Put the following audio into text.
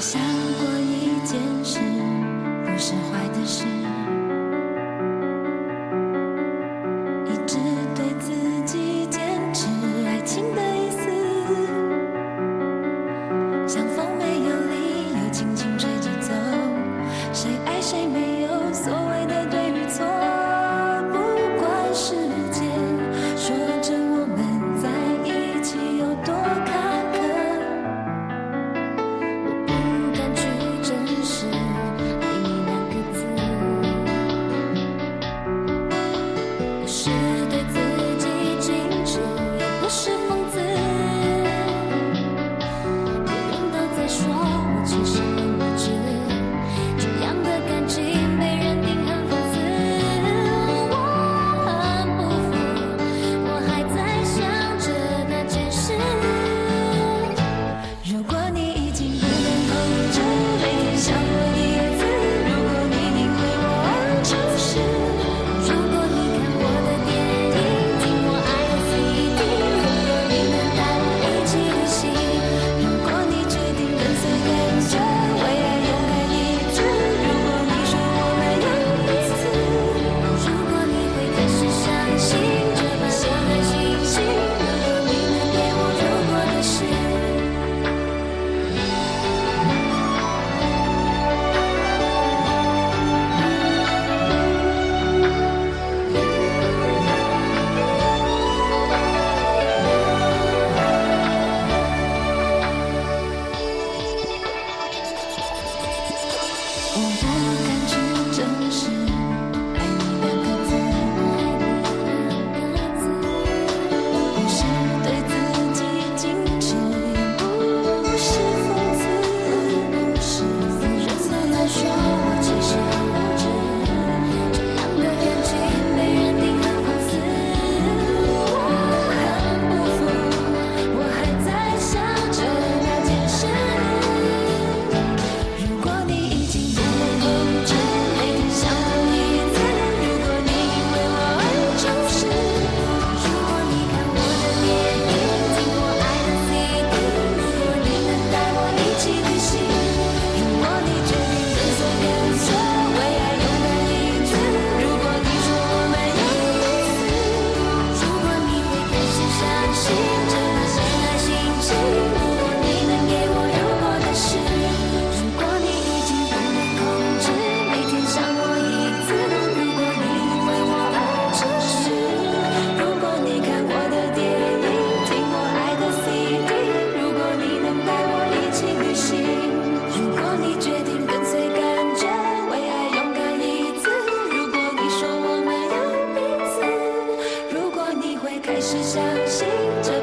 sorry energy 开始相信这